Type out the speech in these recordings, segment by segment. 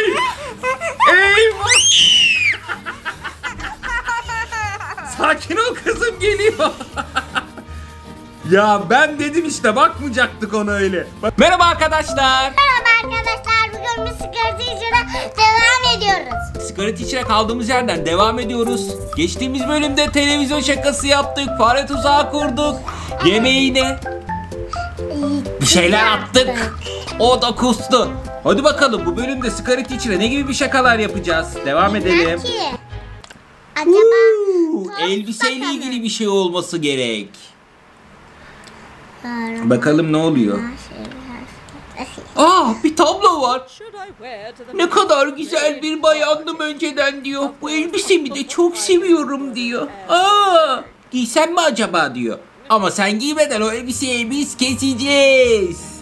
Ay! Eyvah! Sakin ol kızım geliyor. ya ben dedim işte bakmayacaktık ona öyle. Bak- Merhaba arkadaşlar. Merhaba arkadaşlar. Bugün bir sigara içine devam ediyoruz. Sigara içine kaldığımız yerden devam ediyoruz. Geçtiğimiz bölümde televizyon şakası yaptık. Fare tuzağı kurduk. Yemeğine bir şeyler attık. O da kustu. Hadi bakalım bu bölümde sigara içine ne gibi bir şakalar yapacağız? Devam edelim. Belki. Acaba Uuu, elbiseyle bakalım. ilgili bir şey olması gerek. Bakalım ne oluyor? Aa bir tablo var. Ne kadar güzel bir bayandım önceden diyor. Bu elbisemi de çok seviyorum diyor. Aa giysem mi acaba diyor. Ama sen giymeden o elbiseyi biz keseceğiz.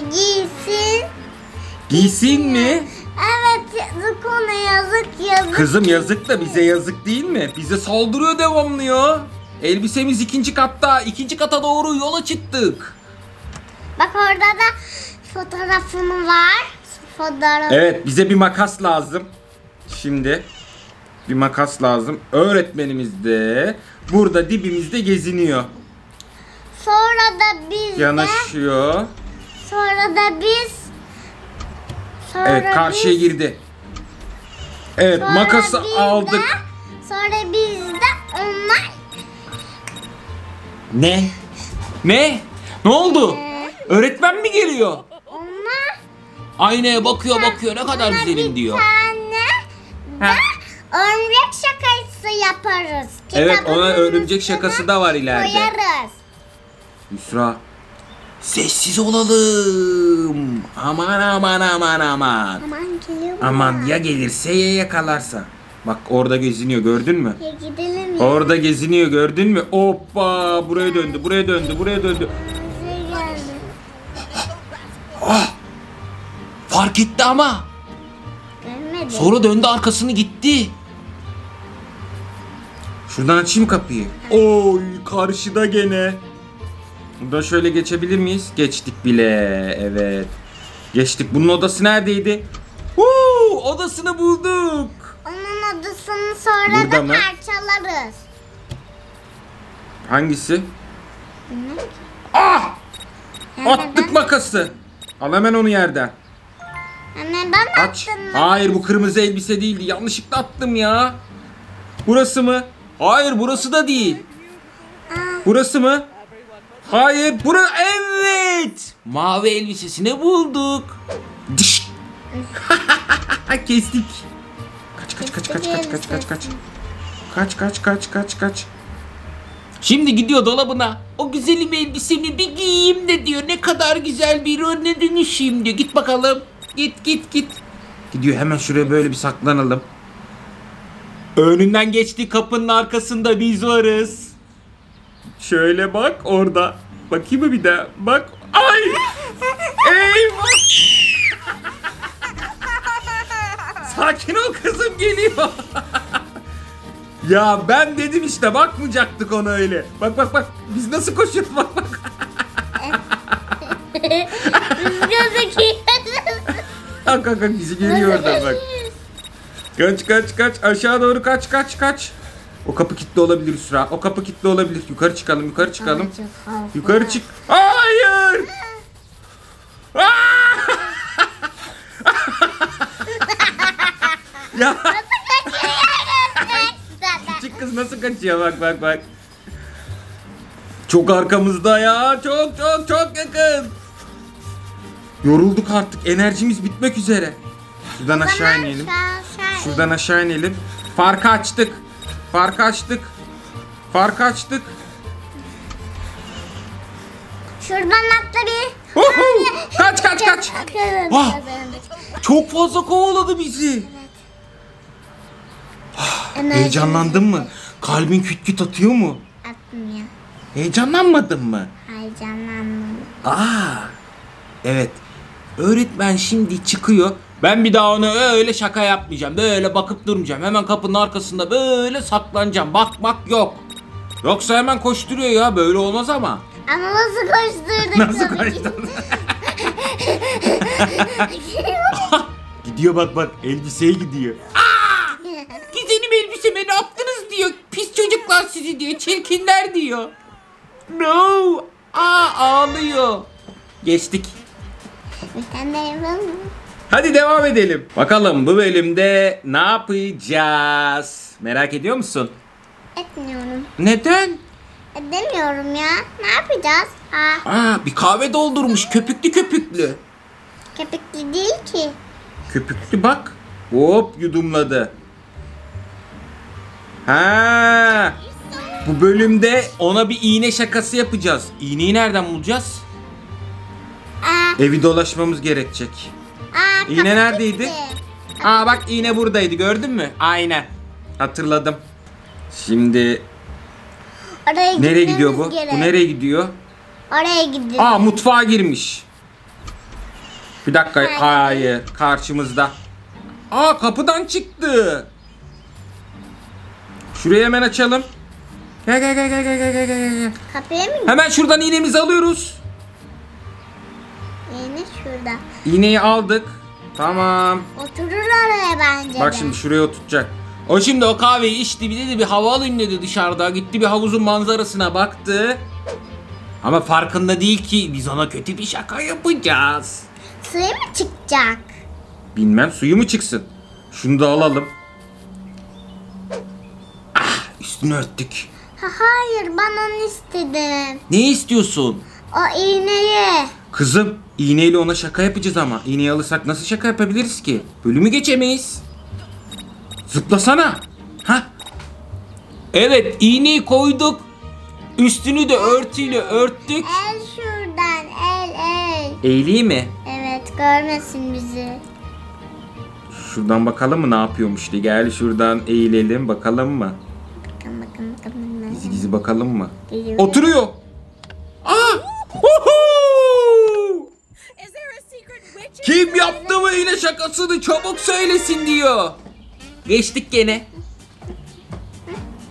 Giysin. Giysin mi? Evet yazık ona yazık yazık. Kızım yazık da bize yazık değil mi? Bize saldırıyor devamlı ya. Elbisemiz ikinci katta. ikinci kata doğru yola çıktık. Bak orada da fotoğrafım var. Fotoğraf. Evet bize bir makas lazım. Şimdi bir makas lazım. Öğretmenimiz de burada dibimizde geziniyor. Sonra da biz de Yanaşıyor. Sonra da biz sonra Evet karşıya biz- girdi. Evet sonra makası biz de- aldık. sonra biz de onlar Ne? Ne? Ne oldu? Ee? Öğretmen mi geliyor? onlar Aynaya bakıyor bakıyor ne kadar güzelim bir diyor. tane Ha. de örümcek şakası yaparız. Evet, Kitabın ona örümcek şakası da var ileride. Koyarız. Yusra. Sessiz olalım. Aman aman aman aman. Aman geliyor. Aman ya gelirse ya yakalarsa. Bak orada geziniyor gördün mü? Ya gidelim ya. Orada geziniyor gördün mü? Hoppa buraya döndü buraya döndü buraya döndü. Bize geldi. Fark etti ama. Görmedi. Sonra döndü arkasını gitti. Şuradan açayım kapıyı. Oy karşıda gene. Buradan şöyle geçebilir miyiz? Geçtik bile. Evet. Geçtik. Bunun odası neredeydi? Huu, odasını bulduk. Onun odasını sonra Burada da mı? parçalarız. Hangisi? Ki. Ah! Yani Attık ben- makası. Al hemen onu yerden. Anne ben Aç. attım. Hayır bu kırmızı elbise değildi. Yanlışlıkla attım ya. Burası mı? Hayır burası da değil. Burası mı? Hayır bura evet. Mavi elbisesini bulduk. Dış. Kestik. Kaç kaç kaç kaç kaç kaç kaç kaç. Kaç kaç kaç kaç kaç. Şimdi gidiyor dolabına. O güzelim elbisemi bir giyeyim de diyor. Ne kadar güzel bir önüne dönüşeyim diyor. Git bakalım. Git git git. Gidiyor hemen şuraya böyle bir saklanalım. Önünden geçti kapının arkasında biz varız. Şöyle bak orada. Bakayım mı bir daha? Bak. Ay! Eyvah! Sakin ol kızım geliyor. ya ben dedim işte bakmayacaktık ona öyle. Bak bak bak. Biz nasıl koşuyoruz bak bak. Gözüküyor. Bak bak bak bizi geliyor oradan bak. Kaç kaç kaç aşağı doğru kaç kaç kaç. O kapı kilitli olabilir Üsra. O kapı kilitli olabilir. Yukarı çıkalım yukarı çıkalım. Yukarı çık. Hayır. Ya küçük kız nasıl kaçıyor bak bak bak. Çok arkamızda ya. Çok çok çok yakın. Yorulduk artık. Enerjimiz bitmek üzere. Şuradan aşağı inelim. Şuradan aşağı inelim. Farkı açtık. Farkı açtık. Farkı açtık. Şuradan atla bir. Uhu! Kaç kaç kaç. Kazandık. Çok fazla kovaladı bizi. Enerji Heyecanlandın mı? Kalbin küt küt atıyor mu? Atmıyor. Heyecanlanmadın mı? Heyecanlandım. Aa. Evet. Öğretmen şimdi çıkıyor. Ben bir daha ona öyle şaka yapmayacağım. Böyle bakıp durmayacağım. Hemen kapının arkasında böyle saklanacağım. Bakmak yok. Yoksa hemen koşturuyor ya. Böyle olmaz ama. Ama nasıl koşturduk? Nasıl tabii ki. koştun? Gidiyor bak bak elbiseye gidiyor. Güzelim elbiseme ne yaptınız diyor. Pis çocuklar sizi diyor. Çirkinler diyor. No. Aa ağlıyor. Geçtik. Bir tane yapalım mı? Hadi devam edelim. Bakalım bu bölümde ne yapacağız? Merak ediyor musun? Etmiyorum. Neden? Edemiyorum ya. Ne yapacağız? Aa, Aa bir kahve doldurmuş köpüklü köpüklü. köpüklü değil ki. Köpüklü bak. Hop yudumladı. Ha. Bu bölümde ona bir iğne şakası yapacağız. İğneyi nereden bulacağız? Aa, Evi dolaşmamız gerekecek. Aa, İğne neredeydi? Aa bak iğne buradaydı gördün mü? Aynen. Hatırladım. Şimdi Oraya nereye gitmemiz gidiyor bu? gerek. Bu nereye gidiyor? Oraya gidiyor. Aa mutfağa girmiş. Bir dakika Hayır. karşımızda. Aa kapıdan çıktı. Şurayı hemen açalım. Gel gel gel gel gel gel gel. Kapıya mı? Hemen şuradan iğnemizi alıyoruz. Yine şurada. İğneyi aldık. Tamam. Oturur oraya bence Bak de. şimdi şuraya oturacak. O şimdi o kahveyi içti bir de bir hava alayım dedi dışarıda. Gitti bir havuzun manzarasına baktı. Ama farkında değil ki biz ona kötü bir şaka yapacağız. Suya mı çıkacak? Bilmem suyu mu çıksın? Şunu da alalım. Ah üstünü örttük. Ha, hayır ben onu istedim. Ne istiyorsun? O iğneyi. Kızım iğneyle ona şaka yapacağız ama. İğneyi alırsak nasıl şaka yapabiliriz ki? Bölümü geçemeyiz. Zıplasana. Ha? Evet iğneyi koyduk. Üstünü de örtüyle örttük. El şuradan el el. Eğileyim mi? Evet görmesin bizi. Şuradan bakalım mı ne yapıyormuş diye. Gel şuradan eğilelim bakalım mı? Bakın bakın bakın. Gizli gizli bakalım mı? Geliyor. Oturuyor. Bu iğne şakasını çabuk söylesin diyor. Geçtik gene.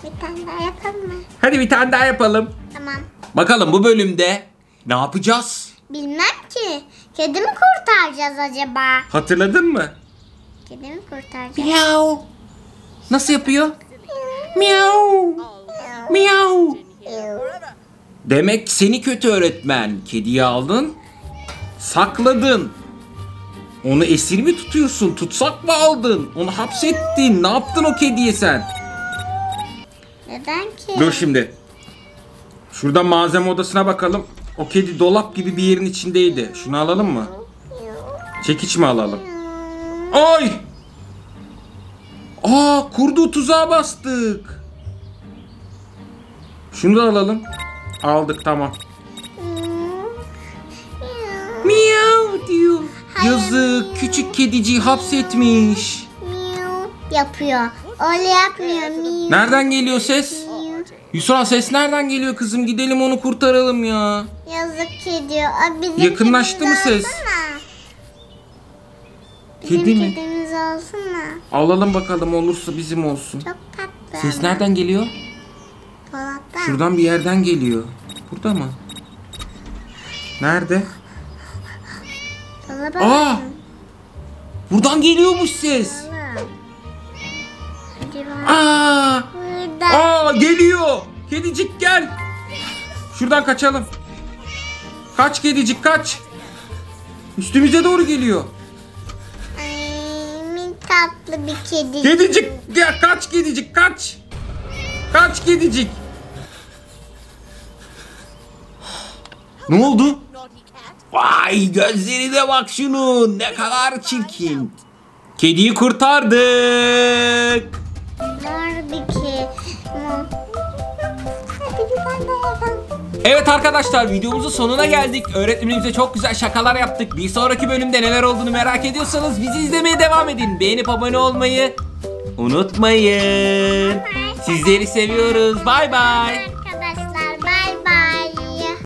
Bir tane daha yapalım mı? Hadi bir tane daha yapalım. Tamam. Bakalım bu bölümde ne yapacağız? Bilmem ki. Kedi mi kurtaracağız acaba? Hatırladın mı? Kedi mi kurtaracağız? Miau. Nasıl yapıyor? Miau. Miau. Demek seni kötü öğretmen. Kediyi aldın, sakladın. Onu esir mi tutuyorsun? Tutsak mı aldın? Onu hapsettin. Ne yaptın o kediye sen? Neden ki? Dur şimdi. Şuradan malzeme odasına bakalım. O kedi dolap gibi bir yerin içindeydi. Şunu alalım mı? Çekiç mi alalım? Ay! Aa kurdu tuzağa bastık. Şunu da alalım. Aldık tamam. Miyav diyor. Yazık küçük kediciyi hapsetmiş. Miu yapıyor. Öyle yapmıyor. Miu. Nereden geliyor ses? Yusra ses nereden geliyor kızım? Gidelim onu kurtaralım ya. Yazık kedi. Aa, bizim Yakınlaştı mı ses? alsana. Bizim Kedi mi? kedimiz alsana. Alalım bakalım olursa bizim olsun. Çok tatlı. Ses nereden geliyor? Dolapta. Şuradan bir yerden geliyor. Burada mı? Nerede? Dolaba Aa! bakın. Buradan geliyormuş ses. Bak. Aa! Aa geliyor. Kedicik gel. Şuradan kaçalım. Kaç kedicik kaç. Üstümüze doğru geliyor. Ay, min tatlı bir kedi. Kedicik ya kaç kedicik kaç. Kaç kedicik. Ne oldu? Vay gözlerine bak şunun ne kadar çirkin. Kediyi kurtardık. Yapalım. Evet arkadaşlar videomuzun sonuna geldik. Öğretmenimize çok güzel şakalar yaptık. Bir sonraki bölümde neler olduğunu merak ediyorsanız bizi izlemeye devam edin. Beğenip abone olmayı unutmayın. Sizleri seviyoruz. Bay bay.